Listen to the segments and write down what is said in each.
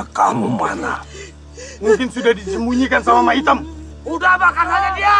kamu mana? Mungkin sudah disembunyikan sama Ma Hitam. Udah bakar saja dia!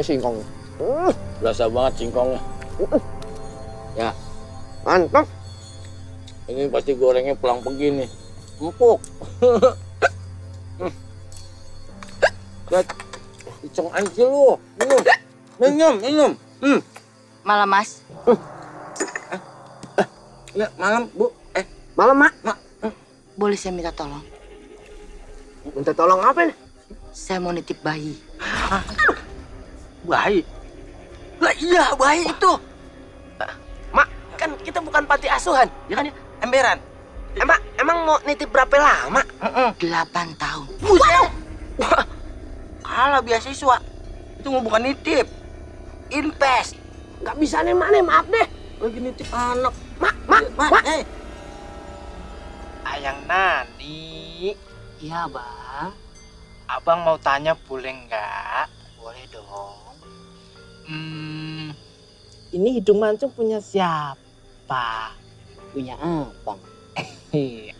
Eh singkong. Uh, Berasa banget singkongnya. Ya, mantap. ini pasti gorengnya pulang begini. Empuk. Lihat, icong aja lu. Minum, minum, minum. Hmm. Malam, Mas. Ya, malam, Bu. Eh, Malam, Mak. Boleh saya minta tolong? Minta tolong apa nih? Saya mau nitip bayi. Bayi. Lah iya, bayi itu. Mak, kan kita bukan panti asuhan. Ya kan ya? Emberan. Emang emang mau nitip berapa lama? Delapan tahun. Buset. Wah, kalah beasiswa. Itu mau bukan nitip. Invest. Gak bisa nih, Mak, nih. Maaf deh. Lagi nitip anak. Mak, Mak, Mak. Eh. Ayang Nani, Iya, Bang. abang mau tanya boleh nggak? Boleh dong. Hmm, ini hidung mancung punya siapa? Punya abang. Iya.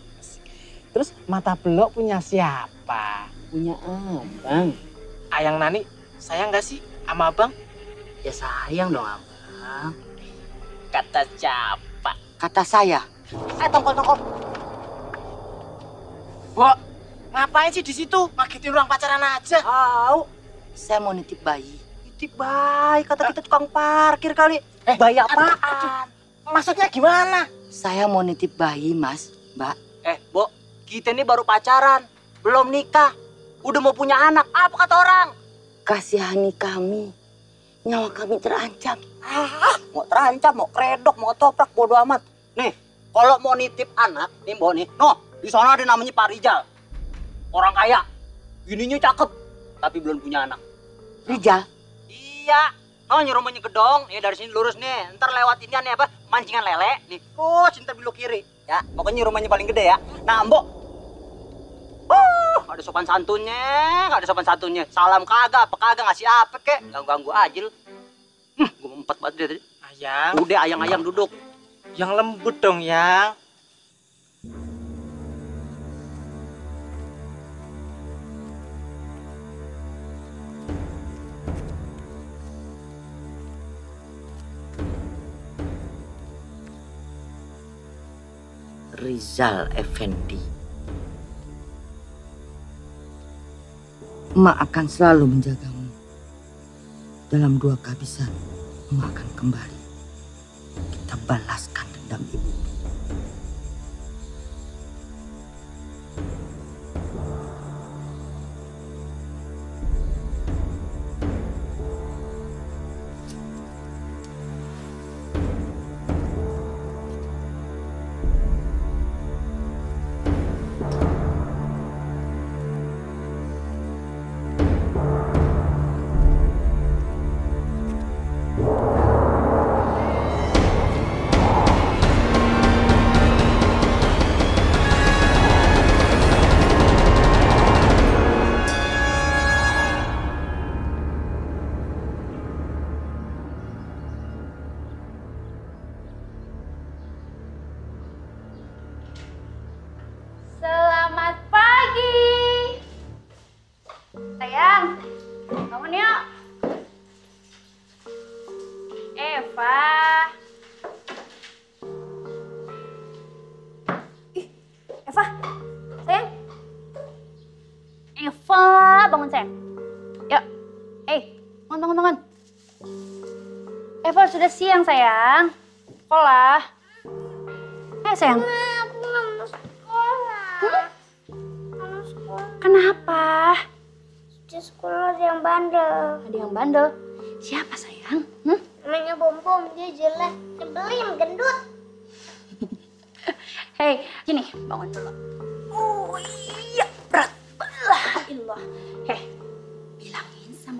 Terus mata belok punya siapa? Punya abang. Ayang Nani, sayang nggak sih sama abang? Ya sayang dong, abang. Kata siapa? Kata saya. Eh, tongkol-tongkol. Bu, ngapain sih di situ? Ngagetin orang pacaran aja. Tahu. Saya mau nitip bayi. Nitip bayi, kata kita tukang parkir kali. Eh, bayi apaan? Maksudnya gimana? Saya mau nitip bayi, Mas, Mbak. Eh, Bo, kita ini baru pacaran, belum nikah. Udah mau punya anak, apa kata orang? Kasihani kami. Nyawa kami terancam. Ah, mau terancam, mau kredok, mau toprak, bodo amat. Nih, kalau mau nitip anak, nih Bo nih, no, di sana ada namanya Pak Rijal. Orang kaya, gininya cakep, tapi belum punya anak. Rijal, Iya, no nyuruh rumahnya gedong, ya dari sini lurus nih, ntar lewat ini nih apa, mancingan lele, nih, terus ntar belok kiri, ya, pokoknya rumahnya paling gede ya. Nah, Mbok, uh, ada sopan santunnya, nggak ada sopan santunnya, salam kagak, apa kagak ngasih apa kek, ganggu-ganggu aja lu. Hmm, gue empat banget dia tadi. Ayang, Udah ayang-ayang duduk. yang lembut dong, Yang. Rizal Effendi. Emak akan selalu menjagamu. Dalam dua kehabisan, emak akan kembali. Kita balaskan dendam ibu. Sudah siang sayang. Sekolah. Eh sayang. Aku nggak mau sekolah. Hmm? Mau sekolah. Kenapa? Di sekolah ada yang bandel. Ada yang bandel. Siapa sayang? Hmm? Namanya Bom Bom, dia jelek. Nyebelin, gendut. Hei, gini, bangun dulu. Oh iya, berat. Lah, ilah.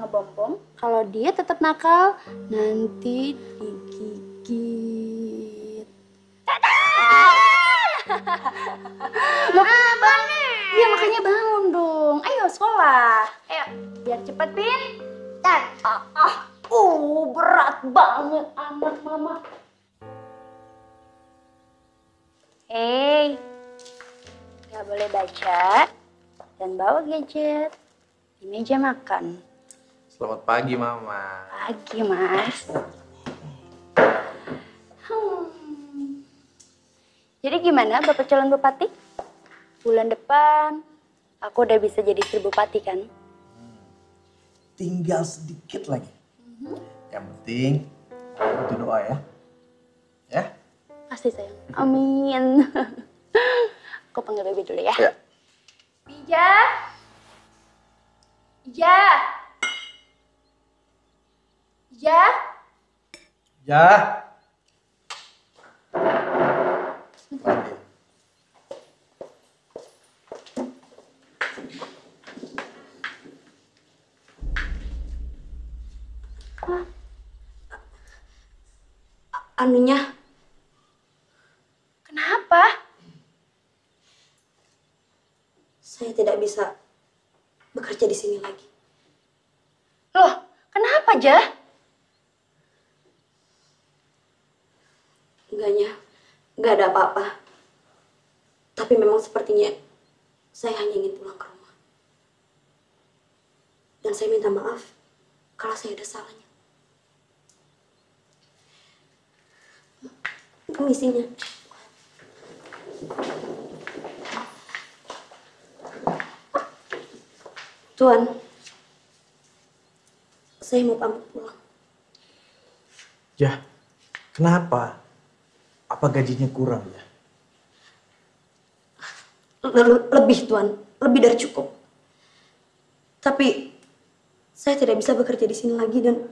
Heh, bilangin sama Bom Bom kalau dia tetap nakal, nanti digigit. Loh, Iya, makanya bangun dong. Ayo sekolah. Ayo, biar cepet, Pin. Dan, ah, ah, uh, berat banget anak mama. Hei, nggak boleh baca dan bawa gadget di meja makan. Selamat pagi, Mama. Pagi, Mas. Hmm. Jadi gimana Bapak calon bupati? Bulan depan aku udah bisa jadi istri bupati kan? Tinggal sedikit lagi. Yang penting, itu doa ya. Ya? Pasti sayang. Amin. aku panggil Baby dulu ya. Ya. Bija. Bija. Bija. Ya. Anunya. Kenapa? Saya tidak bisa bekerja di sini lagi. Loh, kenapa, Jah? Enggaknya, enggak ada apa-apa. Tapi memang sepertinya saya hanya ingin pulang ke rumah. Dan saya minta maaf kalau saya ada salahnya. Permisinya. Tuan, saya mau pamit pulang. Ya, kenapa? Apa gajinya kurang ya? Le- lebih tuan, lebih dari cukup. Tapi saya tidak bisa bekerja di sini lagi dan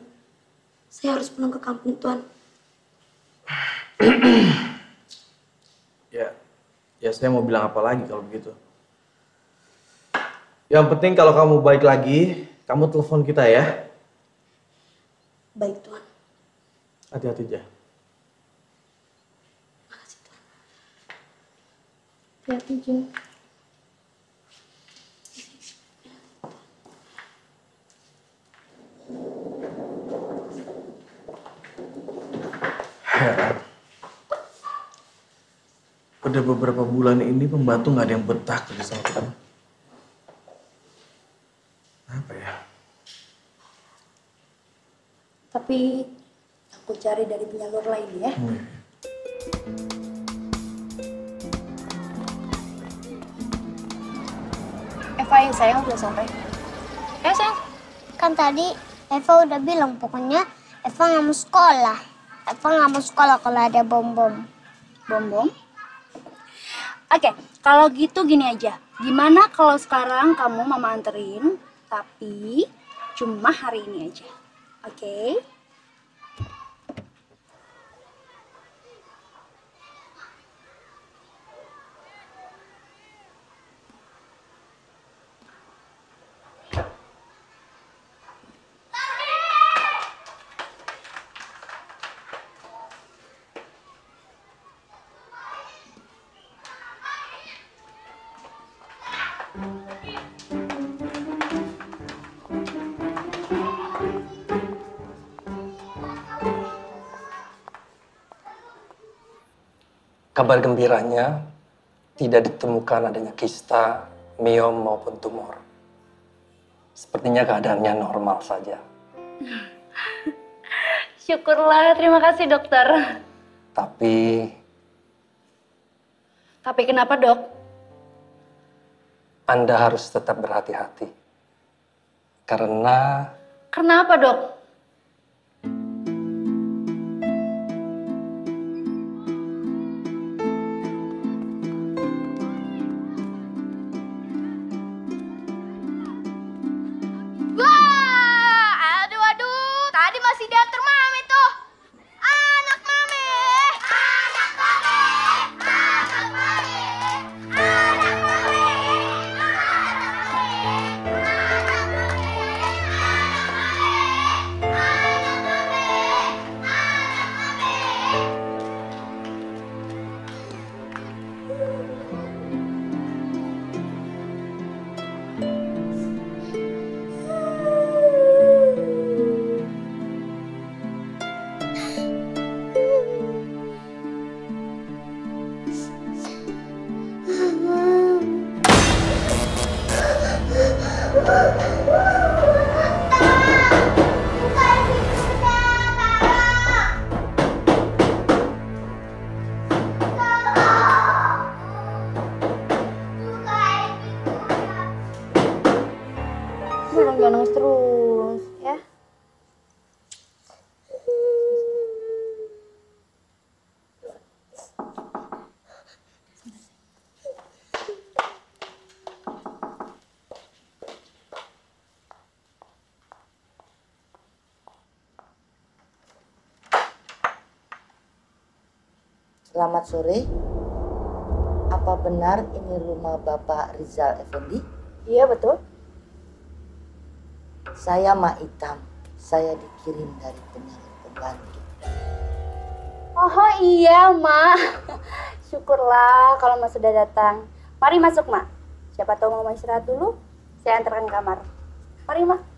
saya harus pulang ke kampung tuan. Ya, ya saya mau bilang apa lagi kalau begitu. Yang penting kalau kamu baik lagi, kamu telepon kita ya. Baik tuan. Hati-hati aja. Hati-hati, Jah. Heran. Udah beberapa bulan ini pembantu nggak ada yang betah kerja sama kita. Apa ya? Tapi aku cari dari penyalur lain ya. Eva yang sayang udah sampai. Eh, sayang. Kan tadi Eva udah bilang pokoknya Eva nggak mau sekolah. Eva nggak mau sekolah kalau ada bom-bom. Bom-bom? Oke, kalau gitu gini aja. Gimana kalau sekarang kamu mama anterin, tapi cuma hari ini aja. Oke? Kabar gembiranya, tidak ditemukan adanya kista, miom maupun tumor. Sepertinya keadaannya normal saja. Syukurlah, terima kasih dokter. Tapi Tapi kenapa dok? Anda harus tetap berhati-hati. Karena Kenapa dok? Selamat sore. Apa benar ini rumah Bapak Rizal Effendi? Iya betul. Saya Mak Itam. Saya dikirim dari penyalur pembantu. Oh iya, Mak. Syukurlah kalau Mas sudah datang. Mari masuk, Mak. Siapa tahu mau istirahat dulu, saya antarkan kamar. Mari, Mak.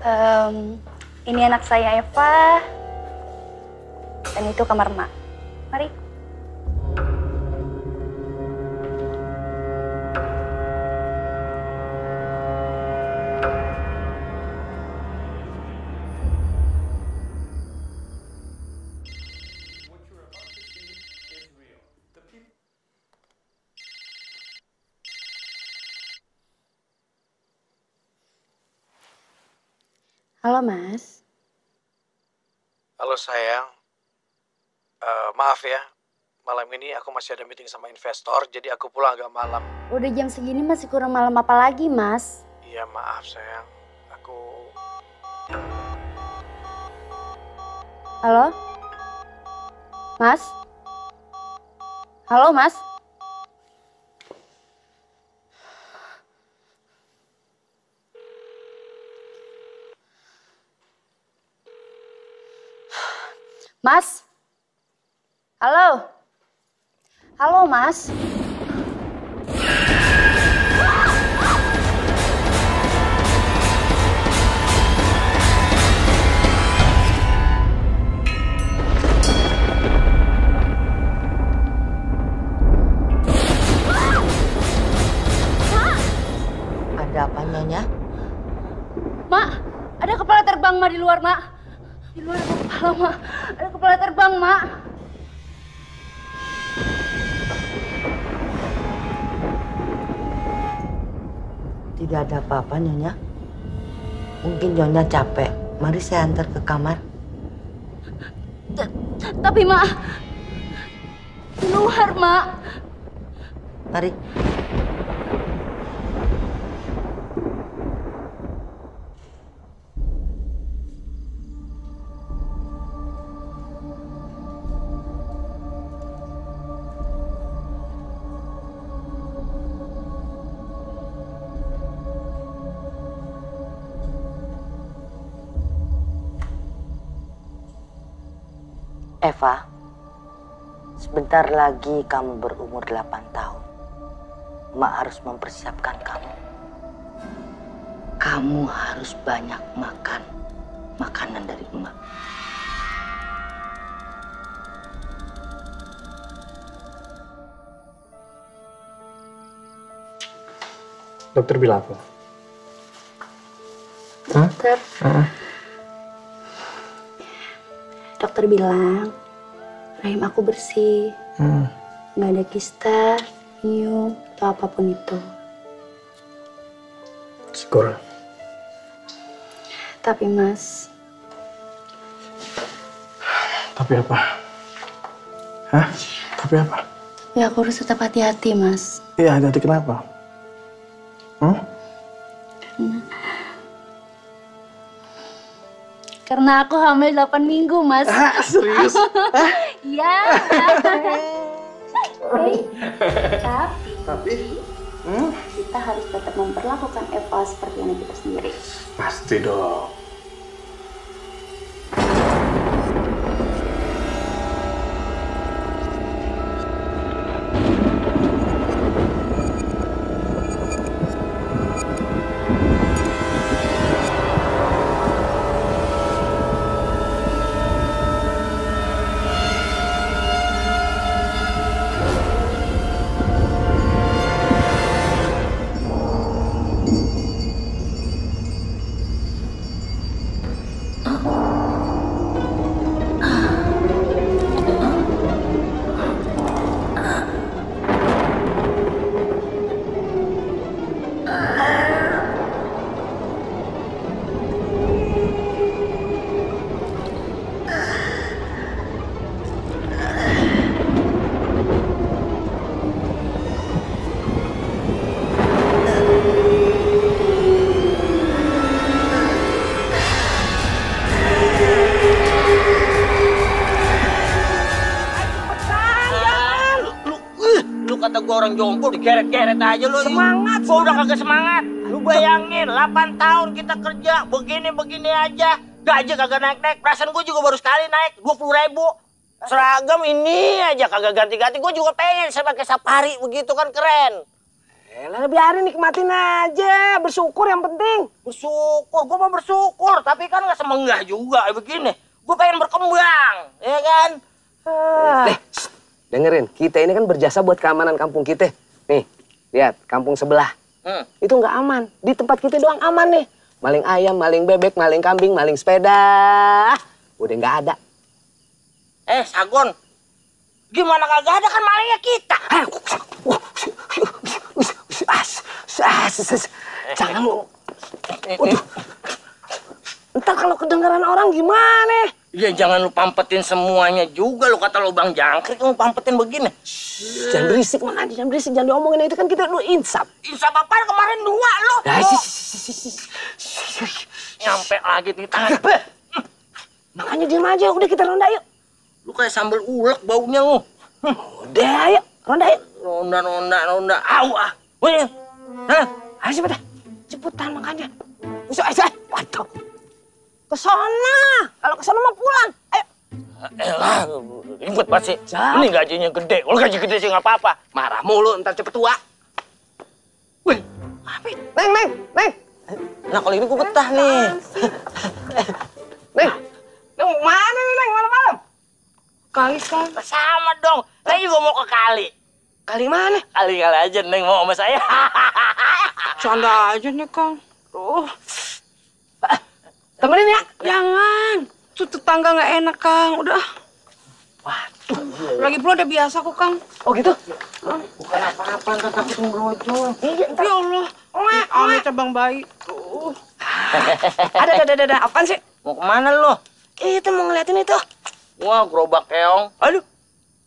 Em, ini anak saya Eva. Dan itu kamar Mak. Mari. Halo, Mas. Halo sayang, Eh, maaf ya, malam ini aku masih ada meeting sama investor, jadi aku pulang agak malam. Udah jam segini masih kurang malam apa lagi, Mas? Iya maaf sayang, aku Halo? Mas? Halo, Mas? Mas? Halo? Halo, Mas? Ada apa Nyonya? Mak, ada kepala terbang, Mak, di luar, Mak. Di luar ada kepala, Mak. Ada kepala terbang, Mak. Tidak ada apa-apa Nyonya. Mungkin Nyonya capek. Mari saya antar ke kamar. Tapi, Mak, di luar, Mak. Mari. Eva, sebentar lagi kamu berumur 8 tahun. Mak harus mempersiapkan kamu. Kamu harus banyak makan makanan dari emak. dokter bilang apa? Dokter, Ah, dokter bilang rahim aku bersih, hmm. nggak ada kista, nyum, atau apa pun itu. Syukur. Tapi mas, Tapi apa? Hah? Tapi apa? ya aku harus tetap hati-hati mas. Iya, hati-hati kenapa? Hmm? Karena aku hamil 8 minggu, Mas. serius? Iya. Tapi Tapi? Hmm? kita harus tetap memperlakukan Eva seperti anak kita sendiri. Pasti dong. Jompo digeret-geret aja lu. Semangat, Gua udah kagak semangat. Lu bayangin 8 tahun kita kerja begini-begini aja. Gaji kagak naik-naik. Perasaan gua juga baru sekali naik 20 ribu. Seragam ini aja kagak ganti-ganti. Gua juga pengen saya pakai safari begitu kan keren. Elah biarin nikmatin aja, bersyukur yang penting. Bersyukur, gua mau bersyukur. Tapi kan nggak semenggah juga begini. Gua pengen berkembang, ya kan? Ah. Shh, dengerin, kita ini kan berjasa buat keamanan kampung kita. Nih, lihat, kampung sebelah. Hmm. Itu nggak aman. Di tempat kita doang aman nih. Maling ayam, maling bebek, maling kambing, maling sepeda. Udah nggak ada. Eh, Sagon. Gimana kagak ada kan malingnya kita? As, as, Jangan lu. Waduh. Ntar kalau kedengaran orang gimana? Ya jangan lu pampetin semuanya juga lu kata lu Bang Jangkrik lu pampetin begini. Jangan berisik makanya, jangan berisik, jangan diomongin itu kan kita lu insap. Insap apa kemarin dua lu? Nah. Nyampe lagi di tangan. Makanya diam aja, udah kita ronda yuk. Lu kayak sambal ulek baunya lu. Udah ayo, ronda yuk. Ronda, ronda, ronda. Au ah. Wih. Hah? Ayo cepetan, cepetan makanya. Usah, ayo, ayo. Ke sana, kalau ke sana mah pulang. Ayo. Elah, ribet banget sih. Ini gajinya gede. Kalau gaji gede sih nggak apa-apa. Marah mulu, ntar cepet tua. Wih, apa? Neng, neng, neng. Nah kalau ini gue betah nih. Neng, neng mau mana nih, neng, malam-malam? Kali, kali. Sama dong. Saya juga mau ke kali. Kali mana? Kali-kali aja Neng mau sama saya. Canda aja nih, Kang. Tuh. Temenin ya? Jangan. Tuh tetangga nggak enak, Kang. Udah. Waduh. Lagi pula udah biasa kok, Kang. Oh gitu? Bukan apa-apa, ntar takut ngebrojol. Iya, Ya Allah. Ame cabang bayi. Tuh. Ada, ada, ada, ada. Apaan sih? Mau ke mana lu? Itu mau ngeliatin itu. Wah, gerobak keong. Aduh.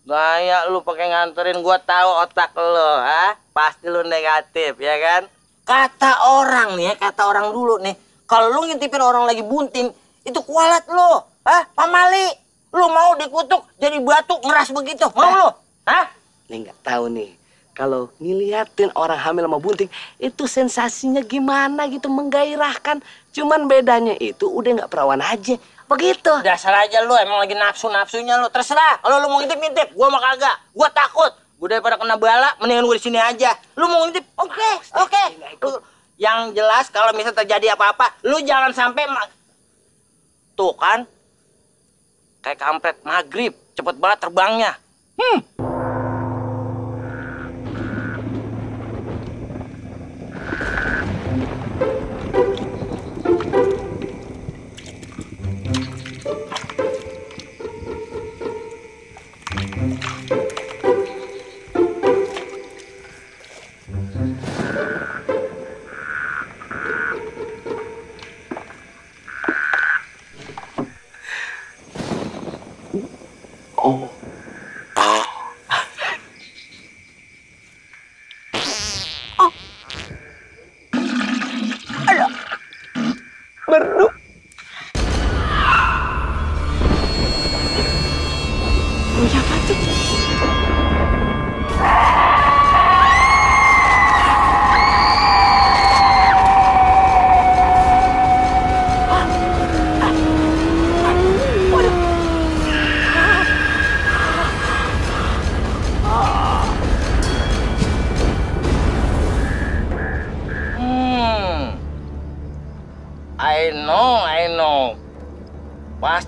Gaya lu pakai nganterin gua tahu otak lu, ha? Pasti lu negatif, ya kan? Kata orang nih, ya, kata orang dulu nih, kalau lu ngintipin orang lagi bunting, itu kualat lu, ha? Pamali. Lu mau dikutuk jadi batu ngeras begitu, mau lu? Hah? Nih nggak tahu nih. Kalau ngeliatin orang hamil sama bunting, itu sensasinya gimana gitu, menggairahkan. Cuman bedanya itu udah nggak perawan aja. Begitu. Dasar aja lu, emang lagi nafsu-nafsunya lu. Terserah, kalau lu mau ngintip-ngintip, gua mah kagak. Gua takut. Gua daripada kena bala, mendingan gua di sini aja. Lu mau ngintip? Oke, oke. Lu- Yang jelas kalau misalnya terjadi apa-apa, lu jangan sampai Tuh kan? Kayak kampret maghrib, cepet banget terbangnya. Hmm.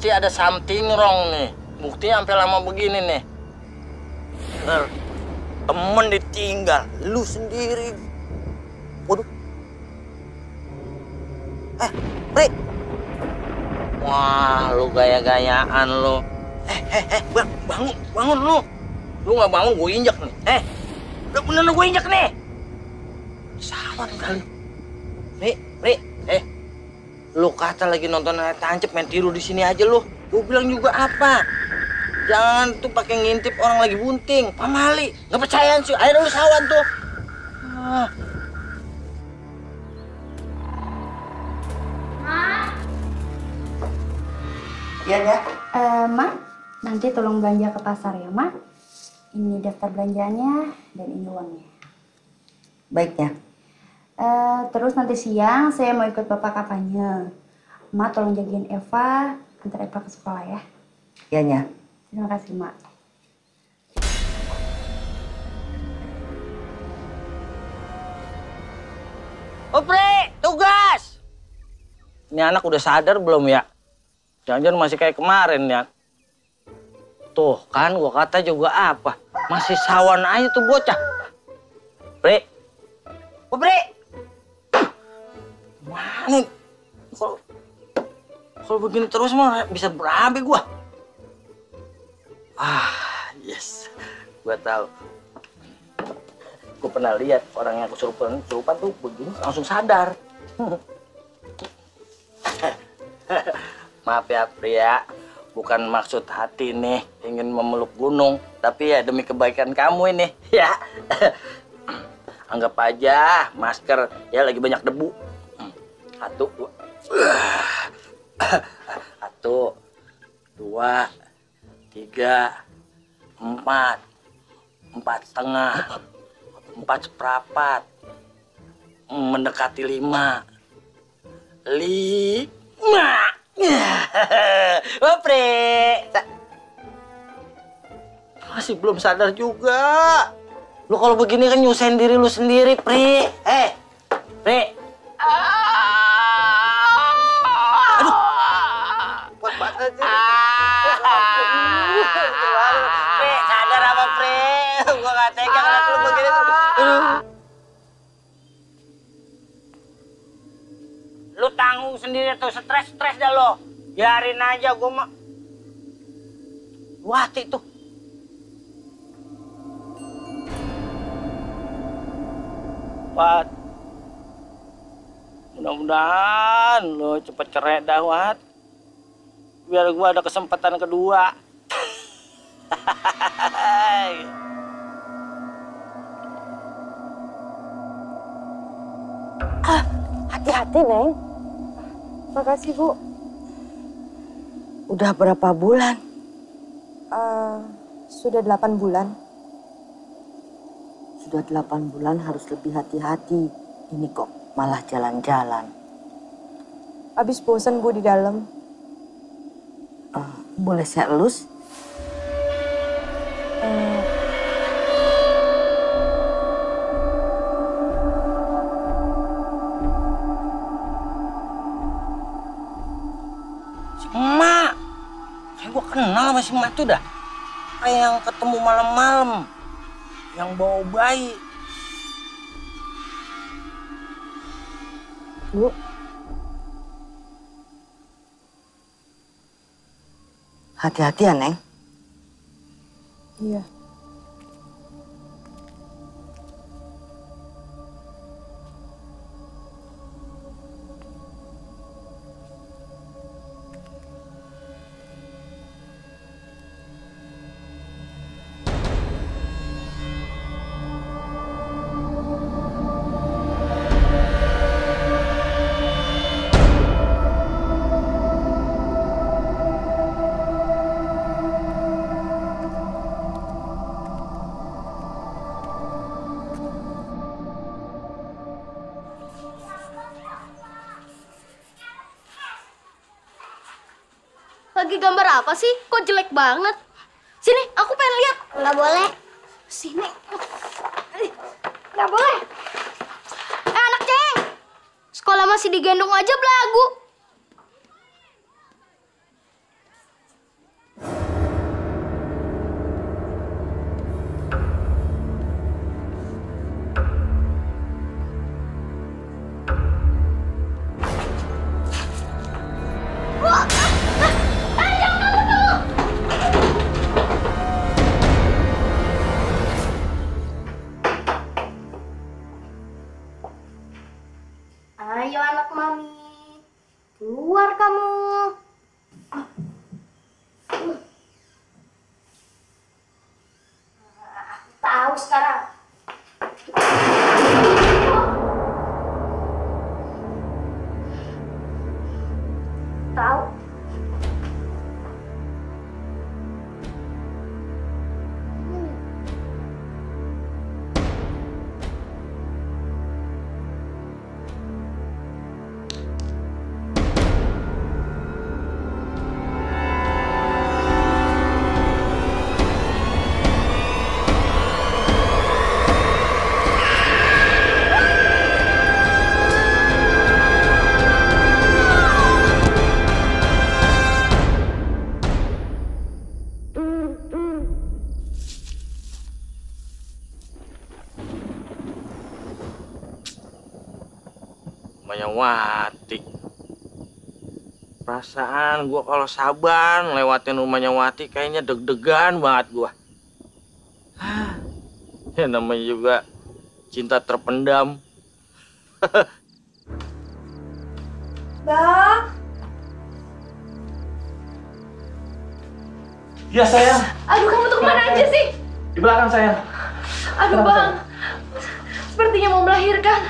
Pasti ada something wrong nih. Buktinya sampai lama begini nih. Bener. Temen ditinggal, lu sendiri. Waduh. Eh, Pri. Wah, lu gaya-gayaan lu. Eh, eh, eh, bang, bangun, bangun lu. Lu nggak bangun, gue injek nih. Eh, lu bener gue injek nih. Sawan kali. Ri, Ri, eh. Lu kata lagi nonton layar tancap main tiru di sini aja lu. Gue bilang juga apa? Jangan tuh pakai ngintip orang lagi bunting. Pamali, nggak percayaan sih. Ayo lu sawan tuh. Ah. Iya ya. Eh, Ma, nanti tolong belanja ke pasar ya, Ma. Ini daftar belanjaannya dan ini uangnya. Baik ya. Eh, terus nanti siang saya mau ikut bapak kampanye. Mak tolong jagain Eva, antar Eva ke sekolah ya. Iya, Nya. Terima kasih, Mak. Opre, tugas. Ini anak udah sadar belum ya? Jangan-jangan masih kayak kemarin ya. Tuh kan gua kata juga apa? Masih sawan aja tuh bocah. Bre. Oh, Bre. Mana? Kalau kalau begini terus mah bisa berabe gua. Ah, yes. Gua tahu. Gua pernah lihat orang yang kesurupan, kesurupan tuh begini langsung sadar. Maaf ya pria, bukan maksud hati nih ingin memeluk gunung, tapi ya demi kebaikan kamu ini ya. Anggap aja masker ya lagi banyak debu. Satu, dua, satu, dua, tiga, empat, empat setengah, empat seperempat, mendekati lima, lima. Opre. Masih belum sadar juga. Lu kalau begini kan nyusahin diri lu sendiri, Pri. Eh, Pri. Tuh stres-stres dah lo. Biarin aja gua mah. Wati tuh. Wat. Mudah-mudahan lo cepet cerai dah, Wat. Biar gua ada kesempatan kedua. Hati-hati, Neng. Makasih, Bu. Udah berapa bulan? Eh, sudah delapan bulan. Sudah delapan bulan harus lebih hati-hati. Ini kok malah jalan-jalan. Abis bosan, Bu, di dalam. Eh, boleh saya elus? Si emak tuh dah. Kayak yang ketemu malam-malam. Yang bawa bayi. Bu. Hati-hati ya, Neng. Iya. Apa sih? Kok jelek banget? Sini, aku pengen lihat. Nggak boleh. Sini. Nggak boleh. Eh, anak ceng. Sekolah masih digendong aja belagu. Perasaan gua kalau saban lewatin rumahnya Wati kayaknya deg-degan banget gua. Hah, Ya namanya juga cinta terpendam. Bang, Ya sayang, Aduh, kamu tuh ke mana aja sih? di belakang sayang. Aduh, Kenapa, Bang. Sepertinya mau melahirkan.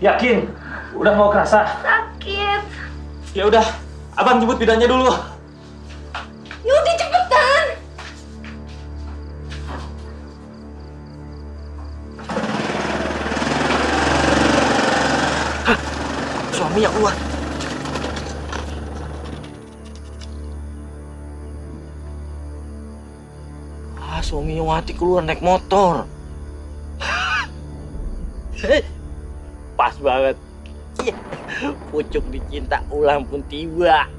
Yakin? Udah mau kerasa? Sakit. Ya udah, abang jemput bidannya dulu. Yudi, cepetan. Suaminya keluar. Ah, suaminya Wati keluar naik motor. Pas banget. Pucuk dicinta ulang pun tiba.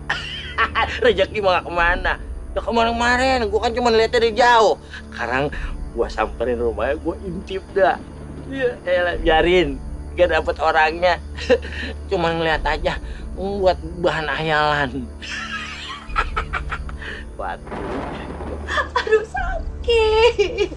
Rezeki gak ke mana. Ya kemarin-kemarin, gua kan cuma lihatnya dari jauh. Sekarang gua samperin rumahnya, gua intip dah. Ya, elah, biarin. Gak dapet orangnya. Cuma ngeliat aja, buat bahan hayalan. Waduh. Aduh, sakit.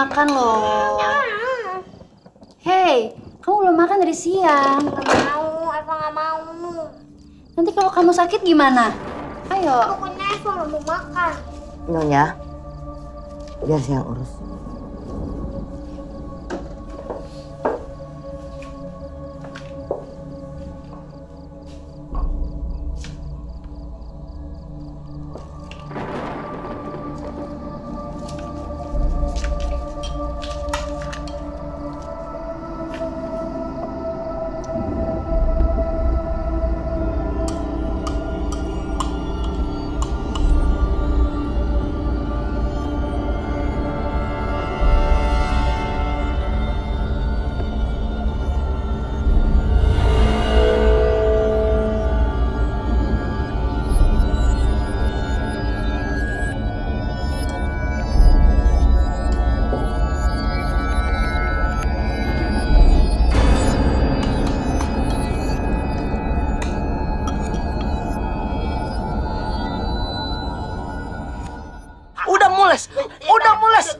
Makan loh. Hei, kamu belum makan dari siang. Gak mau, Eva gak mau. Nanti kalau kamu sakit gimana? Ayo. Pokoknya Eva gak mau makan. Nyonya, biar saya urus.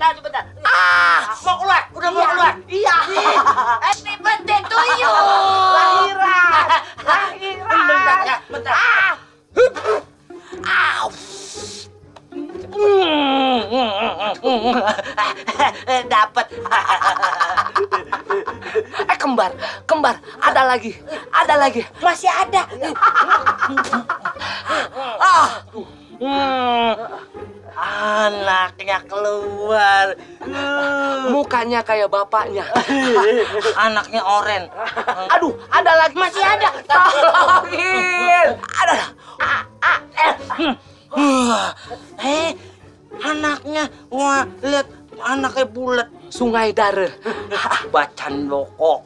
Udah mules. Ah, mau keluar, udah mau keluar. Iya. Happy birthday to you. Lahiran, lahiran. Bentar ya, bentar. Ah. Au. Dapat. Eh kembar, kembar. Ada lagi, ada lagi. Kayak bapaknya. Anaknya oren. Aduh, ada lagi. Masih ada. Tolongin. Ada. Eh. Eh, anaknya. Wah, lihat anaknya bulat. Sungai Dare. Bacan loko.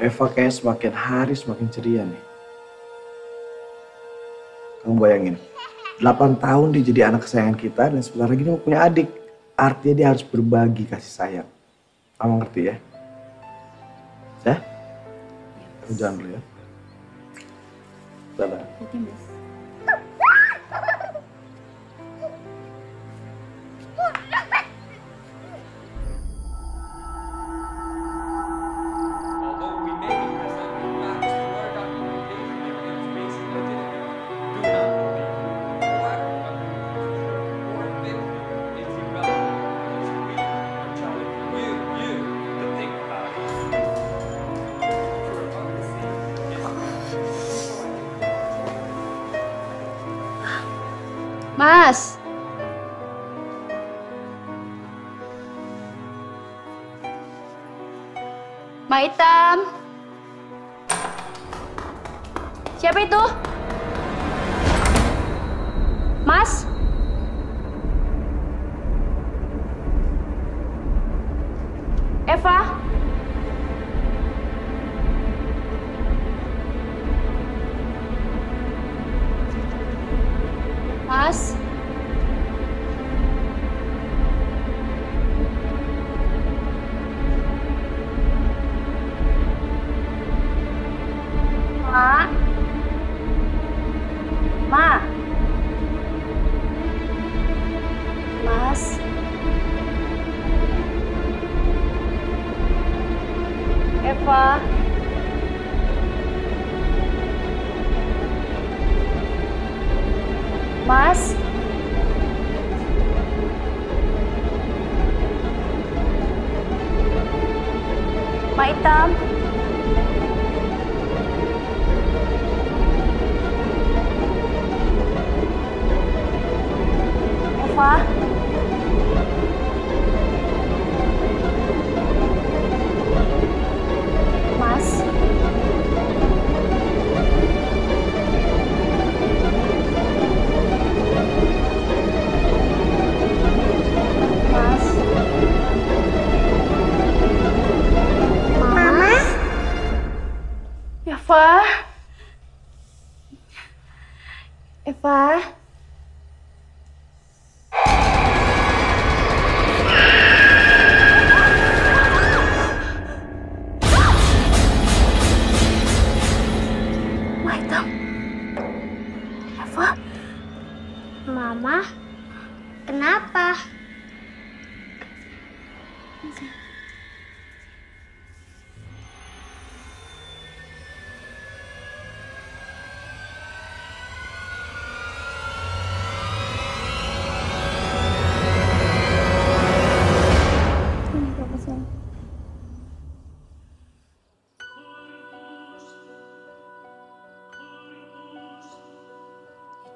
Eva kayaknya semakin hari semakin ceria nih. Kamu bayangin, 8 tahun dia jadi anak kesayangan kita dan sebentar lagi dia mau punya adik. Artinya dia harus berbagi kasih sayang. Kamu ngerti ya? Ya? Jangan dulu ya. Dadah. Mas. Maitam. Siapa itu? Mas?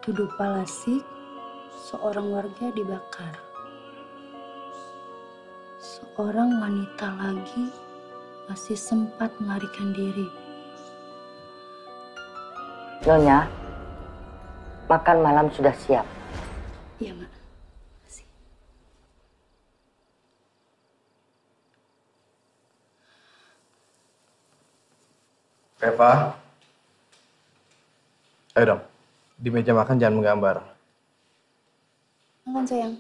Tuduh Palasik, seorang warga dibakar. Seorang wanita lagi masih sempat melarikan diri. Nyonya, makan malam sudah siap. Iya, Mak. Eva. Ayo dong. Di meja makan jangan menggambar. Makan sayang.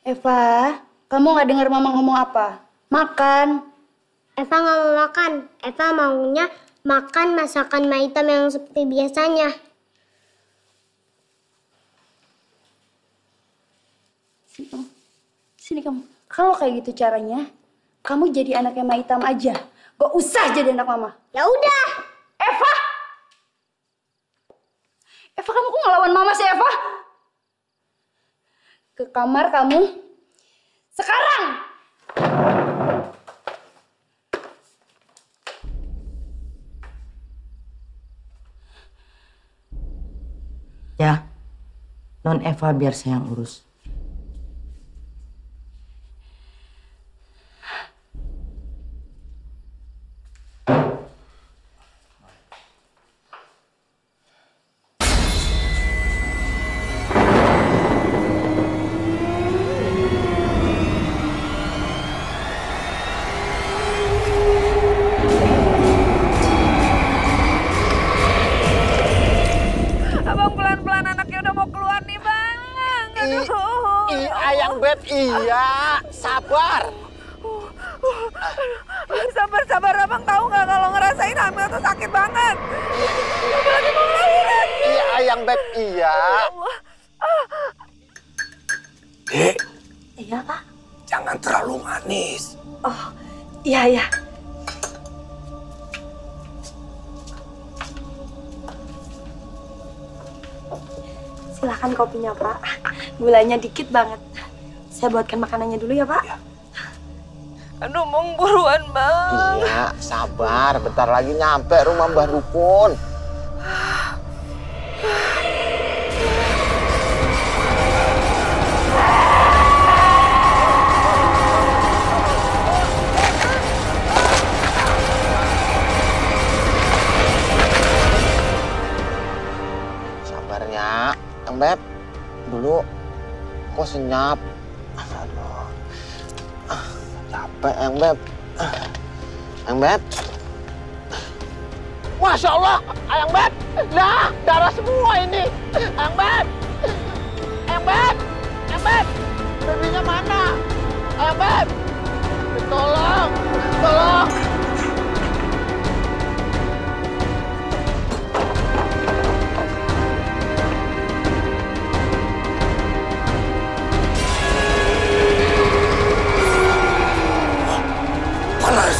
Eva, kamu nggak dengar mama ngomong apa? Makan. Eva nggak mau makan. Eva maunya makan masakan Maitam yang seperti biasanya. Sini kamu. Sini kamu. Kalau kayak gitu caranya, kamu jadi anaknya Maitam aja. Gak usah jadi anak mama. Ya udah. Eva! Eva, kamu kok ngelawan mama sih, Eva? Ke kamar kamu. Sekarang! Ya, non Eva biar saya yang urus. Dek, Iya, Pak. jangan terlalu manis. Oh, iya, iya. Silahkan kopinya, Pak. Gulanya dikit banget. Saya buatkan makanannya dulu ya, Pak. Aduh, mau buruan bang. Iya, sabar. Bentar lagi nyampe rumah Mbah Dukun. Beb. Dulu kok senyap. Aduh. Ah, Capek, Yang Beb. Ah, Yang Beb. Masya Allah, Ayang Beb. Nah, darah semua ini. Ayang Beb. Ayang Beb. Ayang Beb. Babynya mana? Ayang Beb. Tolong. Tolong.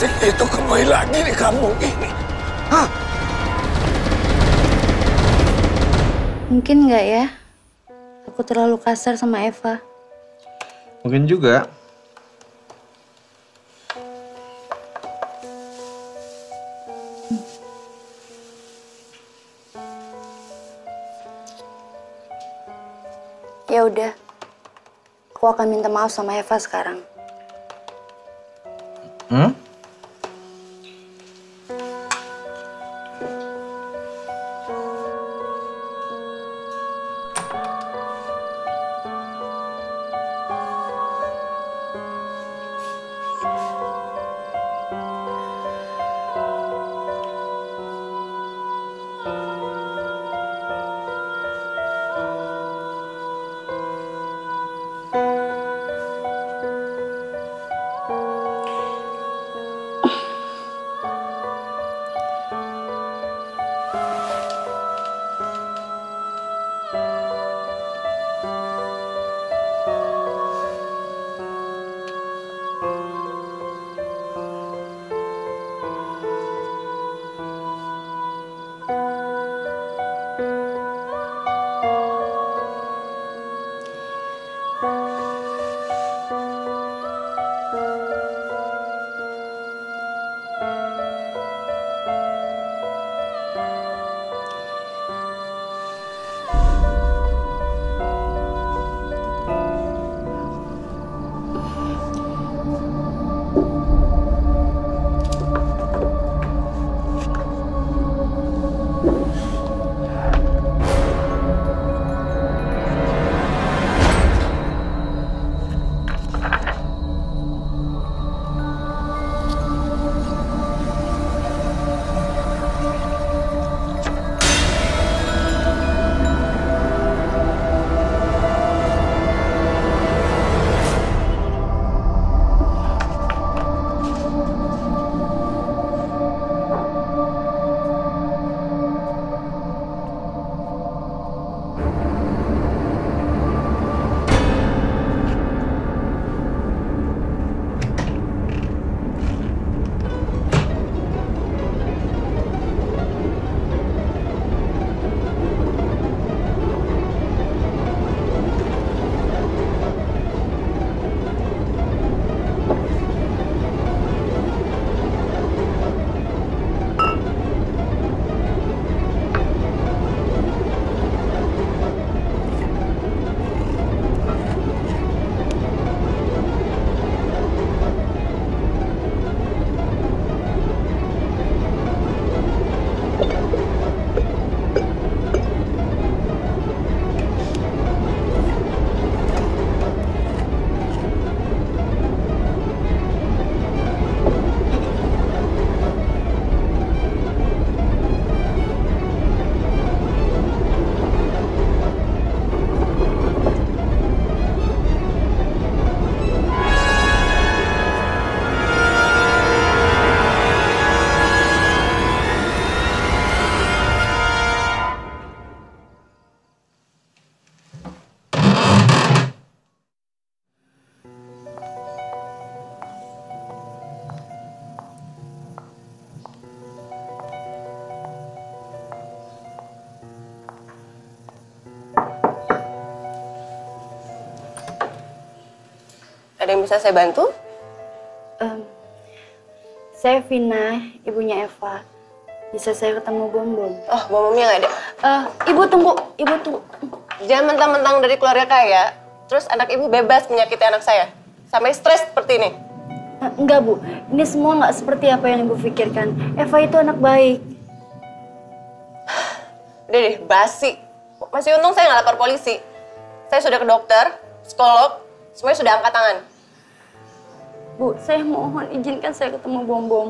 Itu kembali lagi di kampung ini. Mungkin nggak ya? Aku terlalu kasar sama Eva. Mungkin juga. Ya udah. Aku akan minta maaf sama Eva sekarang. Bisa saya bantu? Em, saya Vina, ibunya Eva. Bisa saya ketemu Bom Bom? Oh, Bom Bomnya nggak ada. Eh, ibu tunggu, ibu tunggu. Jangan mentang-mentang dari keluarga kaya, terus anak ibu bebas menyakiti anak saya. Sampai stres seperti ini. Eh, enggak bu, ini semua nggak seperti apa yang ibu pikirkan. Eva itu anak baik. Udah deh, basi. Masih untung saya nggak lapor polisi. Saya sudah ke dokter, psikolog, semuanya sudah angkat tangan. Bu, saya mohon izinkan saya ketemu Bom Bom.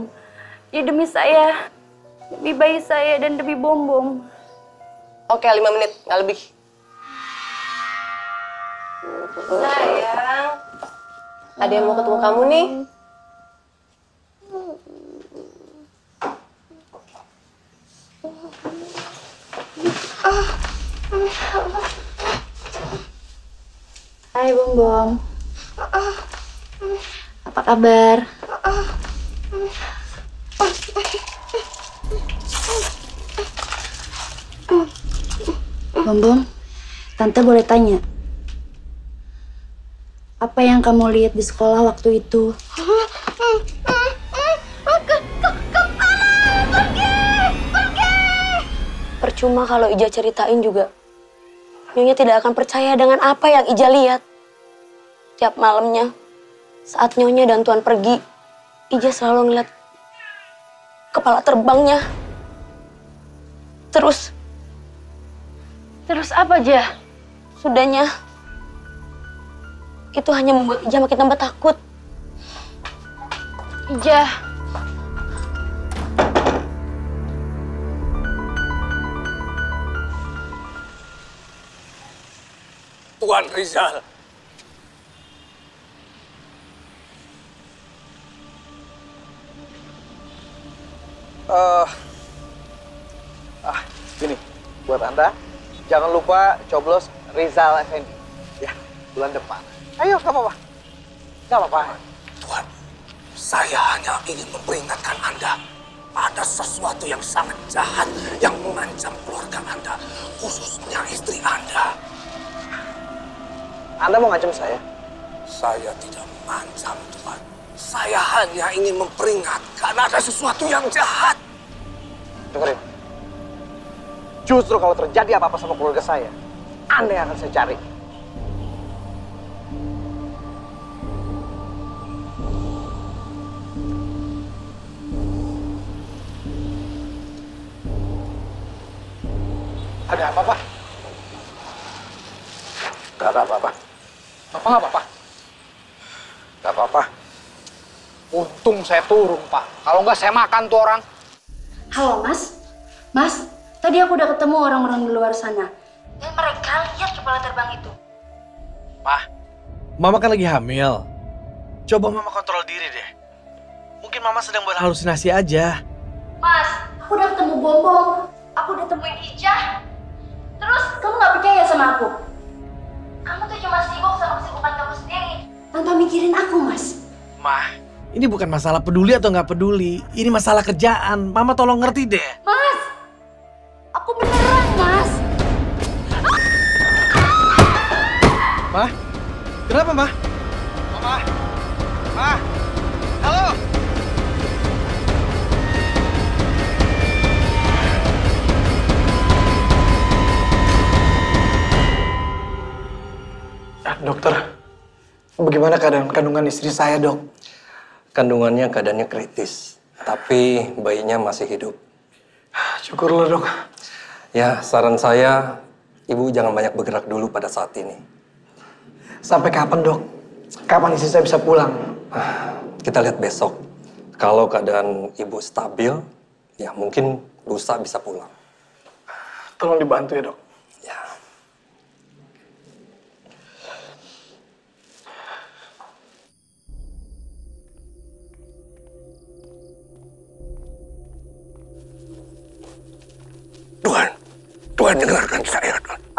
Ya demi saya, demi bayi saya dan demi Bom Bom. Oke, lima menit, nggak lebih. Sayang, ada yang mau ketemu kamu nih. Hai Bom Bom. Apa kabar? Bom Bom, Tante boleh tanya. Apa yang kamu lihat di sekolah waktu itu? Percuma kalau Ija ceritain juga. Nyonya tidak akan percaya dengan apa yang Ija lihat. Tiap malamnya, saat Nyonya dan Tuan pergi, Ija selalu ngeliat kepala terbangnya. Terus, terus apa aja? Sudahnya, itu hanya membuat Ija makin tambah takut. Ija, Tuan Rizal. Eh, ah, gini, buat Anda, jangan lupa coblos Rizal Effendi. Ya, bulan depan. Ayo, nggak apa-apa. Nggak apa-apa. Tuan, saya hanya ingin memperingatkan Anda. Ada sesuatu yang sangat jahat yang mengancam keluarga Anda, khususnya istri Anda. Anda mau ngancam saya? Saya tidak mengancam, Tuan. Saya hanya ingin memperingatkan ada sesuatu yang jahat. Dengerin. Justru kalau terjadi apa-apa sama keluarga saya, Anda yang akan saya cari. Saya turun, Pak. Kalau nggak saya makan tuh orang. halo Mas. Mas, tadi aku udah ketemu orang-orang di luar sana. Dan mereka lihat kepala terbang itu. Mah, Mama kan lagi hamil. Coba Mama kontrol diri deh. Mungkin Mama sedang berhalusinasi aja. Mas, aku udah ketemu Bom Bom. Aku udah temuin Ija. Terus kamu nggak percaya sama aku? Kamu tuh cuma sibuk sama kesibukan kamu sendiri. Tanpa mikirin aku, Mas. Mah, ini bukan masalah peduli atau nggak peduli. Ini masalah kerjaan. Mama tolong ngerti deh. Mas! Aku beneran, Mas. Mah, kenapa Mah? Mama, Ma, halo. Ah, dokter, bagaimana keadaan kandungan istri saya, dok? Kandungannya keadaannya kritis, tapi bayinya masih hidup. Syukurlah, dok. Ya, saran saya, ibu jangan banyak bergerak dulu pada saat ini. Sampai kapan, dok? Kapan istri saya bisa pulang? Kita lihat besok. Kalau keadaan ibu stabil, ya mungkin lusa bisa pulang. Tolong dibantu ya, dok.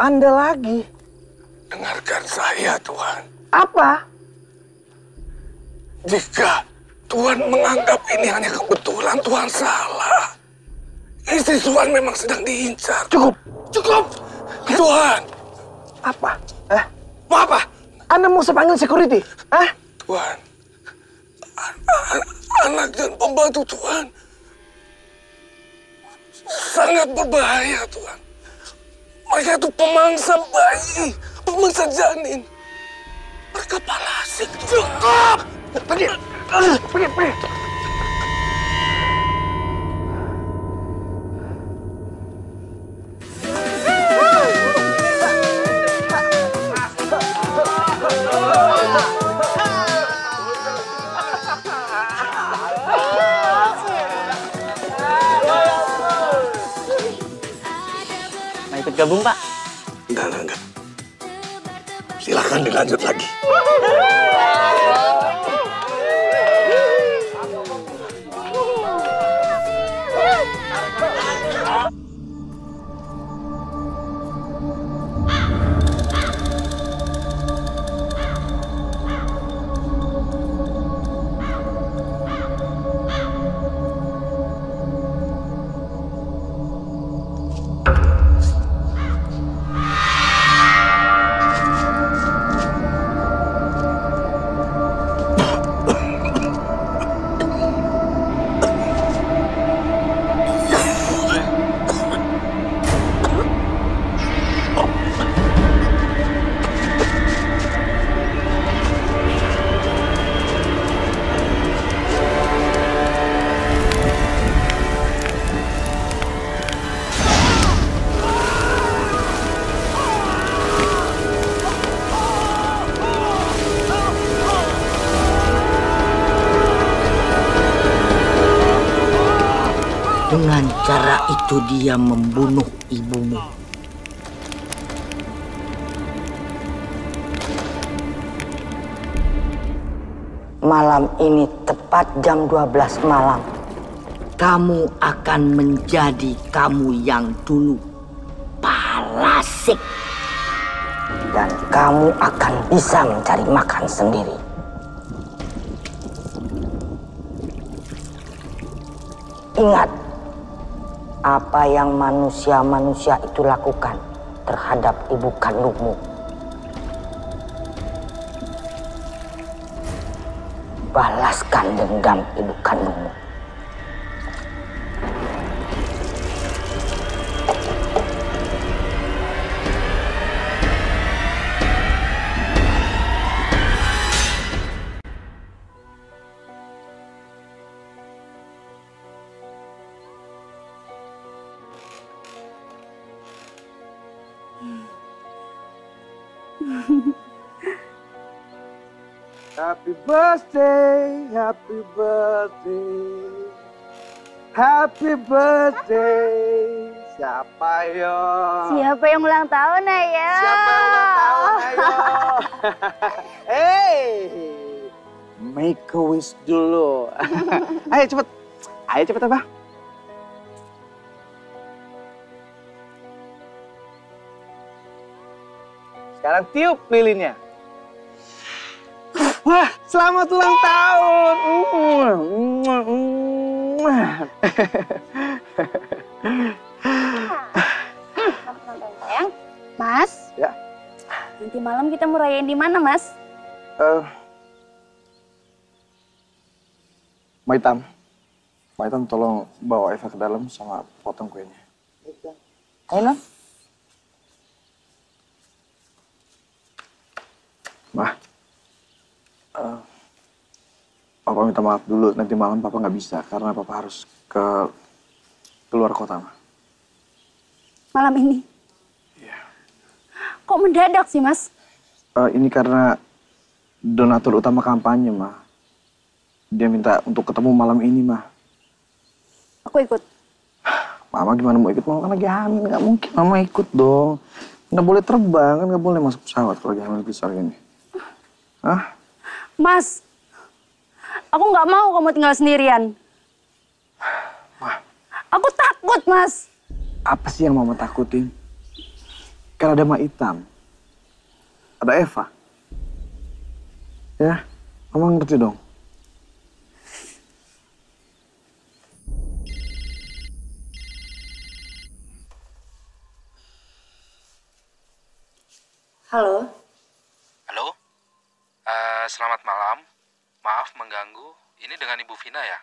Anda lagi. Dengarkan saya, Tuan. Apa? Jika Tuan menganggap ini hanya kebetulan, Tuan salah. Istri Tuan memang sedang diincar. Cukup. Cukup. Tuan. Apa? Eh? Mau apa? Anda mau saya panggil security? Hah? Tuhan. An- Anak dan pembantu Tuhan. Sangat berbahaya Tuhan. Mereka itu pemangsa bayi, pemangsa janin. Mereka palasik Tuhan. Pergi, pergi, pergi. Gabung, Pak? Enggak, enggak, enggak. Silakan dilanjut lagi. itu dia membunuh ibumu. Malam ini tepat jam 12 malam. Kamu akan menjadi kamu yang dulu palasik. Dan kamu akan bisa mencari makan sendiri. Ingat, apa yang manusia-manusia itu lakukan terhadap ibu kandungmu. Balaskan dendam ibu kandungmu. Birthday, happy birthday, happy birthday. Siapa yo? Siapa yang ulang tahun, Ayah? Siapa yang ulang tahun, ayo? hey, make a wish dulu. ayo cepet, ayo cepet apa? Sekarang tiup lilinnya. Wah, selamat ulang tahun. Mas. Ya. Nanti malam kita mau rayain di mana, Mas? Eh, Maitam, Maitam tolong bawa Eva ke dalam sama potong kuenya. Ayo, non. Eh, Papa minta maaf dulu. Nanti malam Papa nggak bisa karena Papa harus ke keluar kota, Mah. Malam ini. Kok mendadak sih, Mas? Eh, ini karena donatur utama kampanye, Mah. Dia minta untuk ketemu malam ini, Mah. Aku ikut. Mama gimana mau ikut? Mama kan lagi hamil, nggak mungkin Mama ikut dong. Nggak boleh terbang, kan nggak boleh masuk pesawat kalau lagi hamil besar gini. Hah? Mas, aku nggak mau kamu tinggal sendirian. Aku takut, Mas. Apa sih yang Mama takutin? Kan ada Mak Hitam. Ada Eva. Ya, Mama ngerti dong. Halo, Eh, selamat malam. Maaf mengganggu. Ini dengan Ibu Vina ya?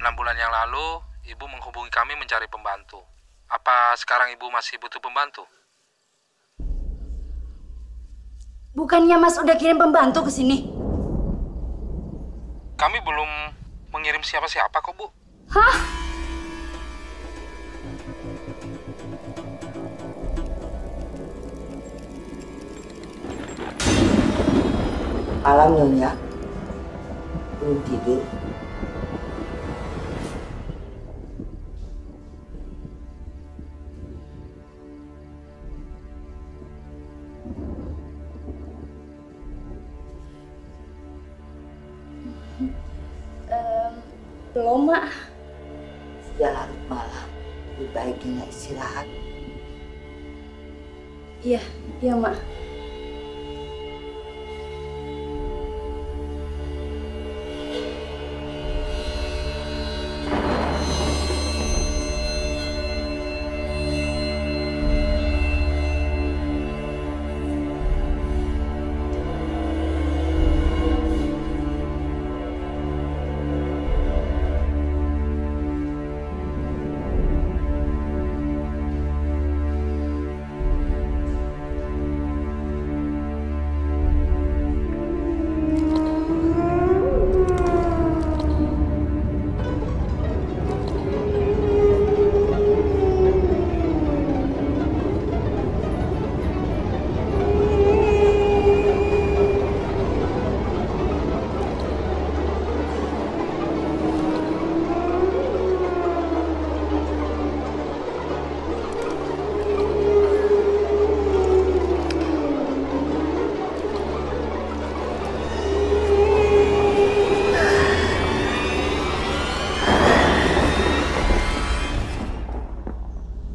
Enam bulan yang lalu, Ibu menghubungi kami mencari pembantu. Apa sekarang Ibu masih butuh pembantu? Bukannya Mas udah kirim pembantu ke sini? Kami belum mengirim siapa-siapa kok, Bu. Hah? Malam Nyonya. Belum tidur. Em, belum, Mak. Sudah larut malam. Lebih baik Nyonya istirahat. Iya, iya, Mak.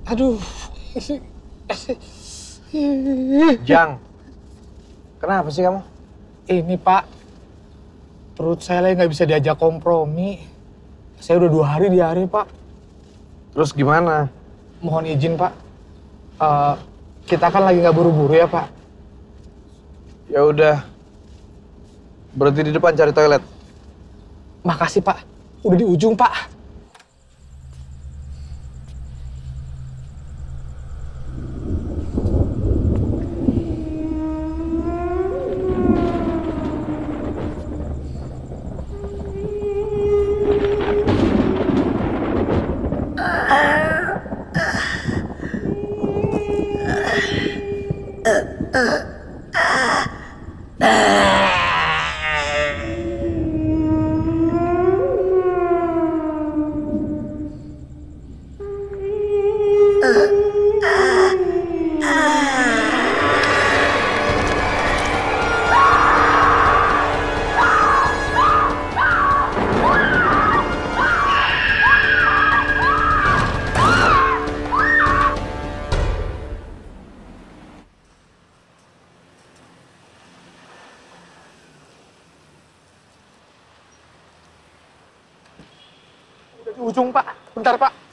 Aduh. Jang. Kenapa sih kamu? Ini Pak, perut saya lagi nggak bisa diajak kompromi. Saya udah dua hari di hari Pak. Terus gimana? Mohon izin Pak. Eh, kita kan lagi nggak buru-buru ya Pak. Ya udah. Berhenti di depan cari toilet. Makasih Pak. Udah di ujung Pak. Ujung Pak. Bentar Pak.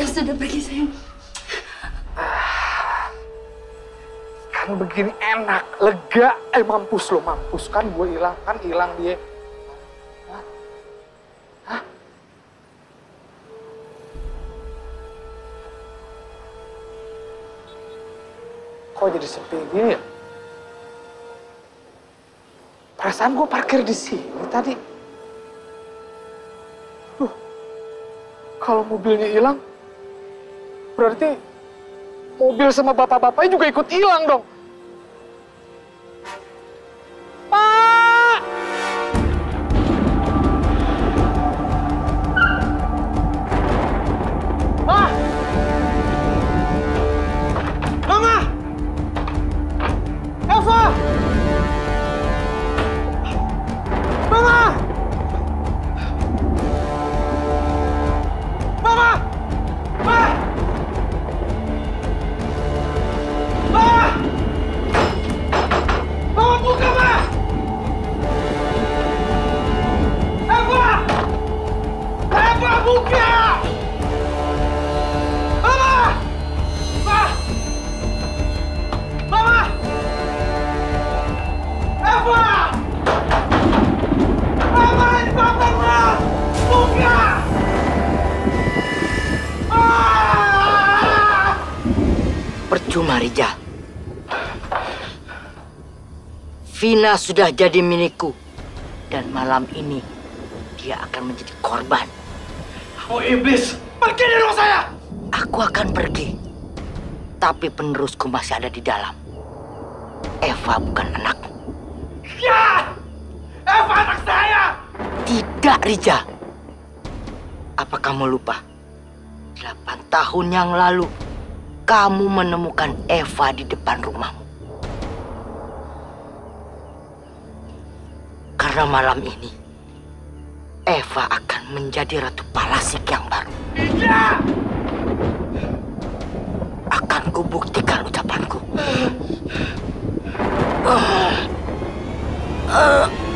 Maita sudah pergi, sayang. Kan begini enak, lega. Eh mampus lo, mampus kan gue hilang, kan hilang dia. Kok jadi sepi gini ya? Perasaan gue parkir di sini tadi. Duh, kalau mobilnya hilang, berarti mobil sama bapak-bapaknya juga ikut hilang dong. Rijal. Vina sudah jadi milikku. Dan malam ini dia akan menjadi korban. Kamu iblis! Pergi dari rumah saya! Aku akan pergi. Tapi penerusku masih ada di dalam. Eva bukan anakku. Ya! Eva anak saya! Tidak, Rija. Apa kamu lupa? Delapan tahun yang lalu, kamu menemukan Eva di depan rumahmu. Karena malam ini, Eva akan menjadi Ratu Palasik yang baru. Tidak! Akan kubuktikan ucapanku. Ah. Ah.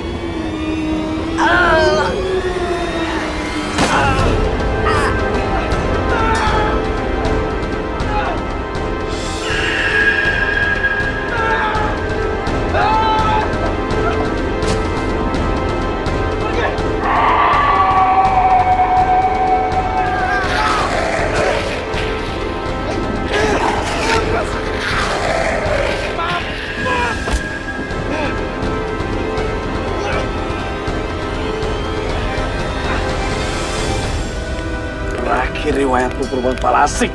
Riwayatmu perempuan palasik.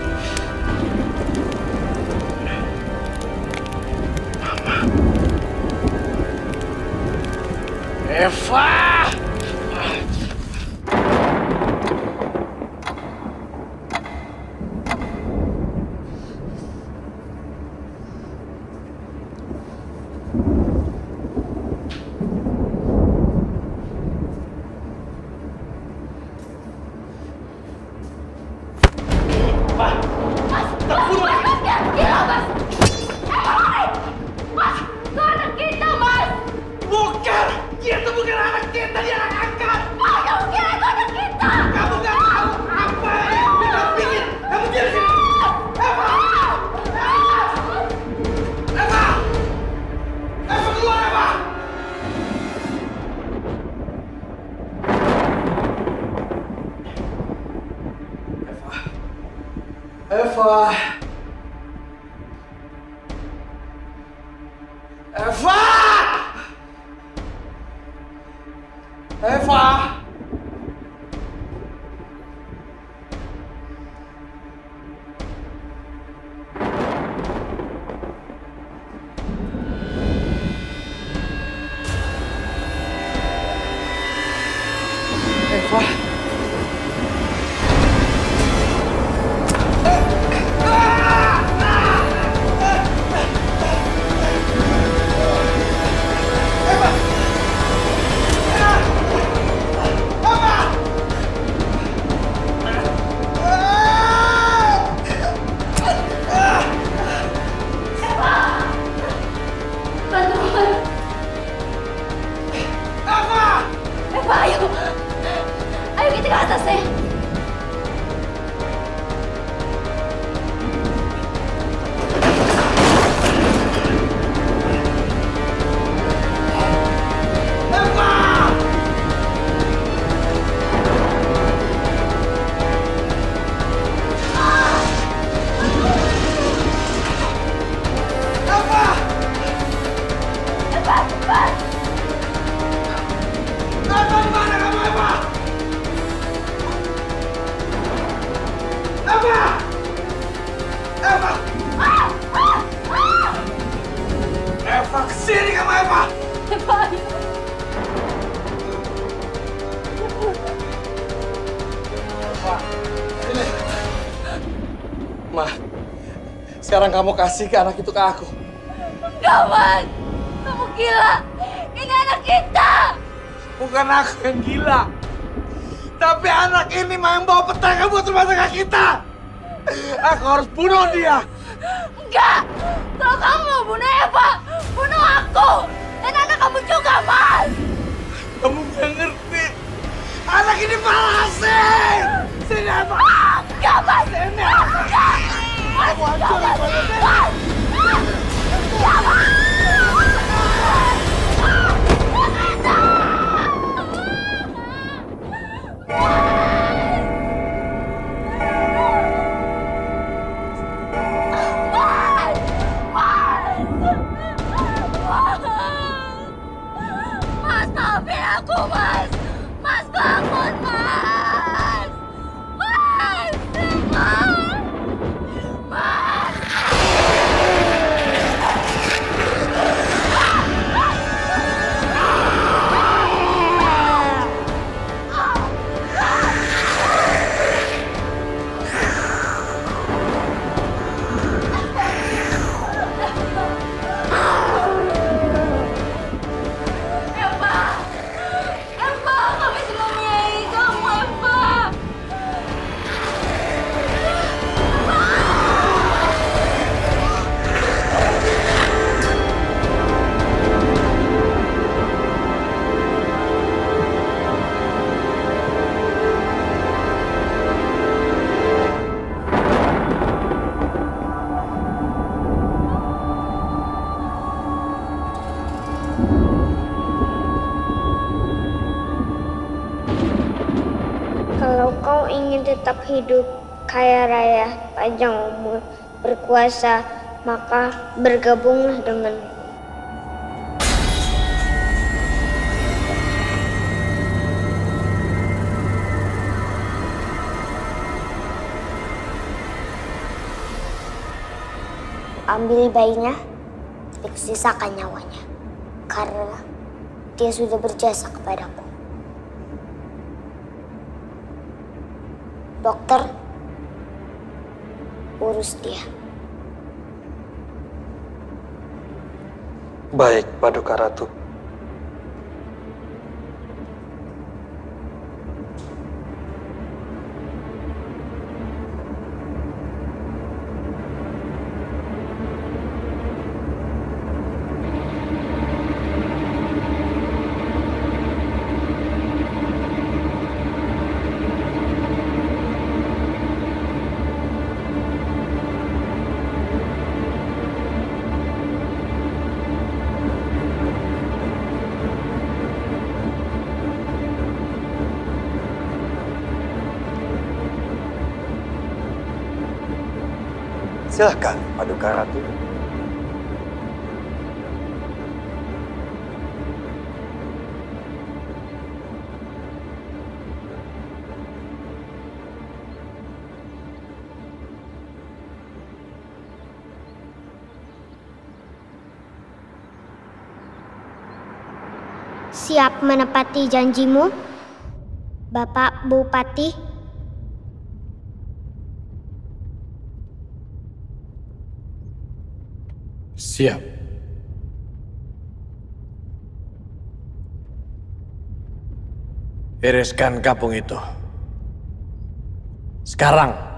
Eva! Bukan! Kamu kasih ke anak itu ke aku. Enggak, Mas. Kamu gila. Ini anak kita. Bukan aku yang gila. Tapi anak ini mah yang bawa petaka buat rumah tangga kita. Aku harus bunuh dia. Berkuasa, maka bergabunglah denganku. Ambil bayinya, sisakan nyawanya. Karena dia sudah berjasa kepadaku. Dokter, urus dia. Baik, Paduka Ratu. Silahkan, Paduka Ratu. Siap menepati janjimu, Bapak Bupati? Siap. Iriskan kampung itu. Sekarang.